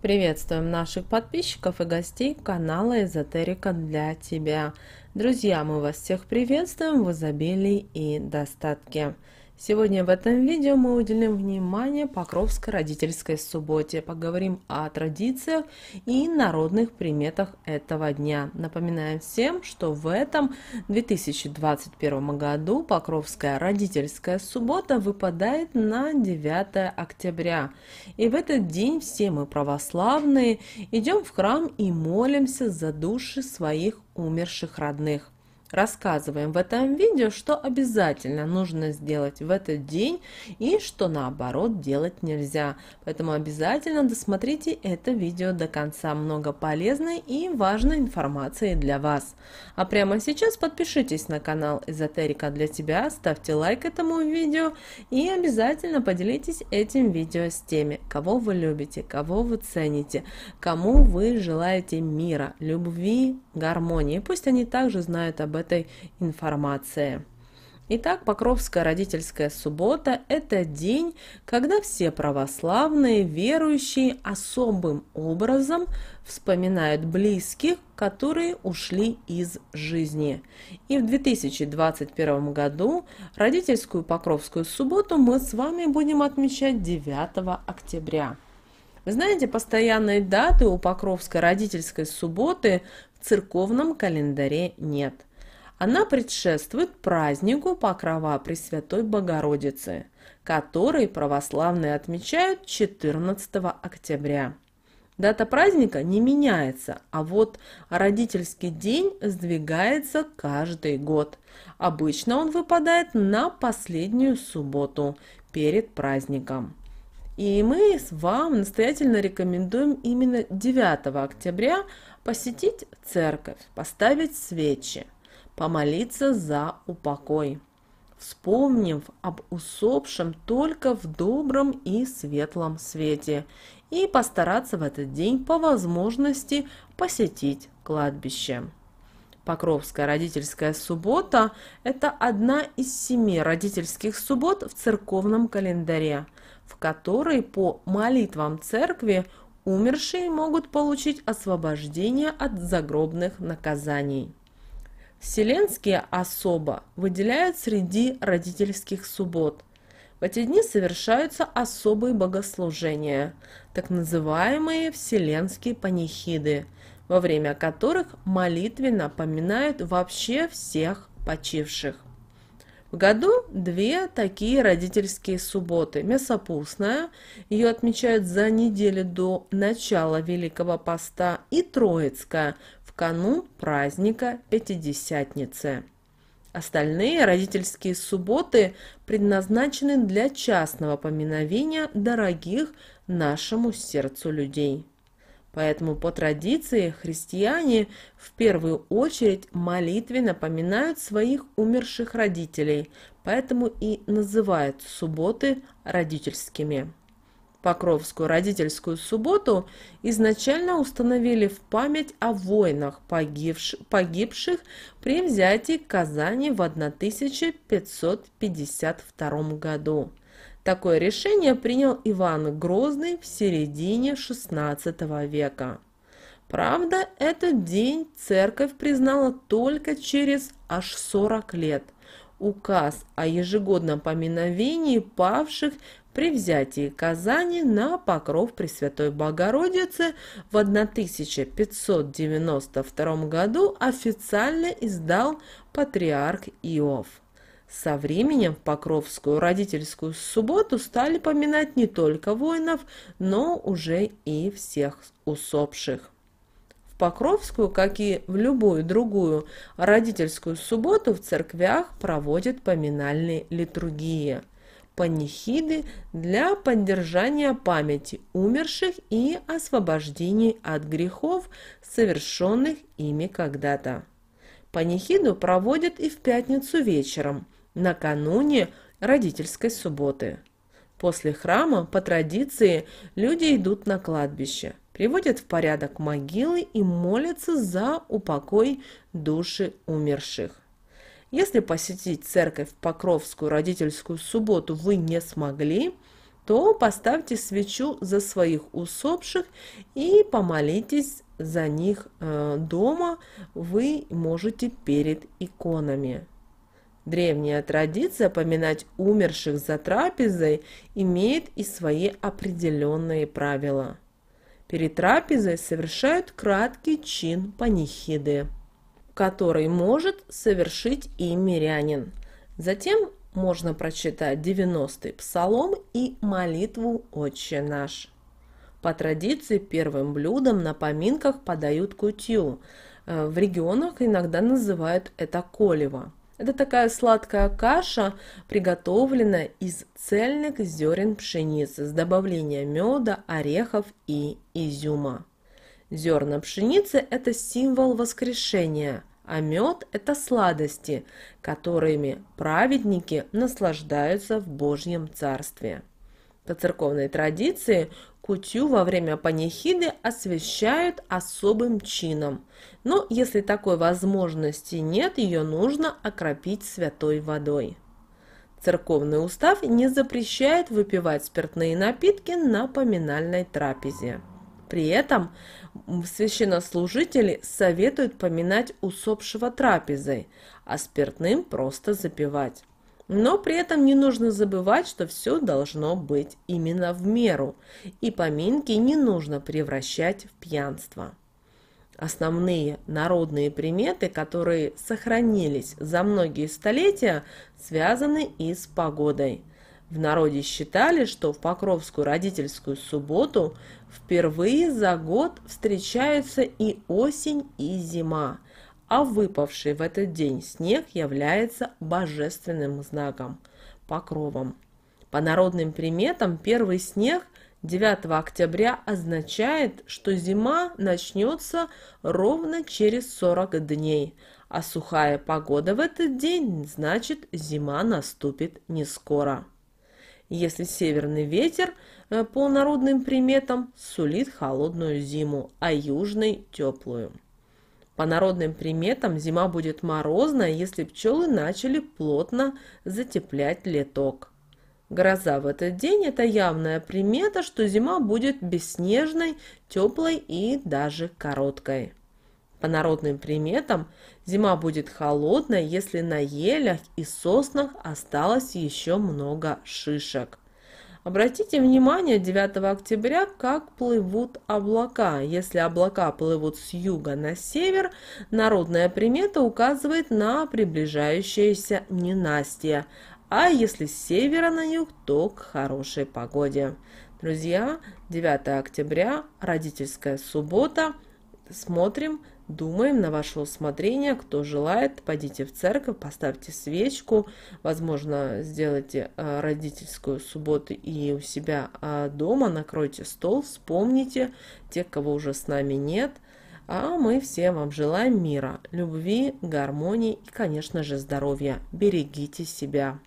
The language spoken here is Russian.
Приветствуем наших подписчиков и гостей канала Эзотерика для тебя. Друзья, мы вас всех приветствуем в изобилии и достатке. Сегодня в этом видео мы уделим внимание Покровской родительской субботе. Поговорим о традициях и народных приметах этого дня. Напоминаем всем, что в этом 2021 году Покровская родительская суббота выпадает на 9 октября. И в этот день все мы православные идем в храм и молимся за души своих умерших родных. Рассказываем в этом видео, что обязательно нужно сделать в этот день и что наоборот делать нельзя. Поэтому обязательно досмотрите это видео до конца. Много полезной и важной информации для вас. А прямо сейчас подпишитесь на канал Эзотерика для тебя, ставьте лайк этому видео и обязательно поделитесь этим видео с теми, кого вы любите, кого вы цените, кому вы желаете мира, любви, гармонии. Пусть они также знают об этой информации. Итак, Покровская родительская суббота – это день, когда все православные верующие особым образом вспоминают близких, которые ушли из жизни. И в 2021 году родительскую Покровскую субботу мы с вами будем отмечать 9 октября. Вы знаете, постоянной даты у Покровской родительской субботы в церковном календаре нет. Она предшествует празднику Покрова Пресвятой Богородицы, который православные отмечают 14 октября. Дата праздника не меняется, а вот родительский день сдвигается каждый год. Обычно он выпадает на последнюю субботу перед праздником. И мы с вам настоятельно рекомендуем именно 9 октября посетить церковь, поставить свечи – помолиться за упокой, вспомнив об усопшем только в добром и светлом свете, и постараться в этот день по возможности посетить кладбище. Покровская родительская суббота – это одна из семи родительских суббот в церковном календаре, в которой по молитвам церкви умершие могут получить освобождение от загробных наказаний. Вселенские особо выделяют среди родительских суббот. В эти дни совершаются особые богослужения, так называемые вселенские панихиды, во время которых молитвенно поминают вообще всех почивших. В году две такие родительские субботы. Мясопустная, ее отмечают за неделю до начала Великого Поста, и Троицкая, канун праздника Пятидесятницы. Остальные родительские субботы предназначены для частного поминовения дорогих нашему сердцу людей. Поэтому по традиции христиане в первую очередь молитвенно поминают своих умерших родителей, поэтому и называют субботы родительскими. Покровскую родительскую субботу изначально установили в память о воинах, погибших, погибших при взятии Казани в 1552 году. Такое решение принял Иван Грозный в середине XVI века. Правда, этот день церковь признала только через аж 40 лет. Указ о ежегодном поминовении павших при взятии Казани на покров Пресвятой Богородицы в 1592 году официально издал патриарх Иов. Со временем Покровскую родительскую субботу стали поминать не только воинов, но уже и всех усопших. В Покровскую, как и в любую другую родительскую субботу, в церквях проводят поминальные литургии – панихиды для поддержания памяти умерших и освобождения от грехов, совершенных ими когда-то. Панихиду проводят и в пятницу вечером, накануне родительской субботы. После храма, по традиции, люди идут на кладбище, приводят в порядок могилы и молятся за упокой души умерших. Если посетить церковь Покровскую родительскую субботу вы не смогли, то поставьте свечу за своих усопших и помолитесь за них э, дома. Вы можете перед иконами. Древняя традиция поминать умерших за трапезой имеет и свои определенные правила. Перед трапезой совершают краткий чин панихиды, который может совершить и мирянин. Затем можно прочитать 90-й псалом и молитву «Отче наш». По традиции первым блюдом на поминках подают кутью. Э, в регионах иногда называют это колево. Это такая сладкая каша, приготовленная из цельных зерен пшеницы с добавлением меда, орехов и изюма. Зерна пшеницы – это символ воскрешения, а мед – это сладости, которыми праведники наслаждаются в Божьем Царстве. По церковной традиции кутью во время панихиды освящают особым чином, но если такой возможности нет, ее нужно окропить святой водой. Церковный устав не запрещает выпивать спиртные напитки на поминальной трапезе. При этом священнослужители советуют поминать усопшего трапезой, а спиртным просто запивать. Но при этом не нужно забывать, что все должно быть именно в меру, и поминки не нужно превращать в пьянство. Основные народные приметы, которые сохранились за многие столетия, связаны и с погодой. В народе считали, что в Покровскую родительскую субботу впервые за год встречаются и осень, и зима, а выпавший в этот день снег является божественным знаком, покровом. По народным приметам первый снег 9 октября означает, что зима начнется ровно через 40 дней, а сухая погода в этот день значит зима наступит не скоро. Если северный ветер э, по народным приметам сулит холодную зиму, а южный – теплую. По народным приметам зима будет морозная, если пчелы начали плотно затеплять леток. Гроза в этот день – это явная примета, что зима будет бесснежной, теплой и даже короткой. По народным приметам зима будет холодной, если на елях и соснах осталось еще много шишек – Обратите внимание 9 октября, как плывут облака. Если облака плывут с юга на север, народная примета указывает на приближающееся ненастье, а если с севера на юг, то к хорошей погоде. Друзья, 9 октября, родительская суббота. Смотрим Думаем на ваше усмотрение, кто желает, пойдите в церковь, поставьте свечку, возможно, сделайте э, родительскую субботу и у себя э, дома, накройте стол, вспомните тех, кого уже с нами нет. А мы всем вам желаем мира, любви, гармонии и, конечно же, здоровья. Берегите себя.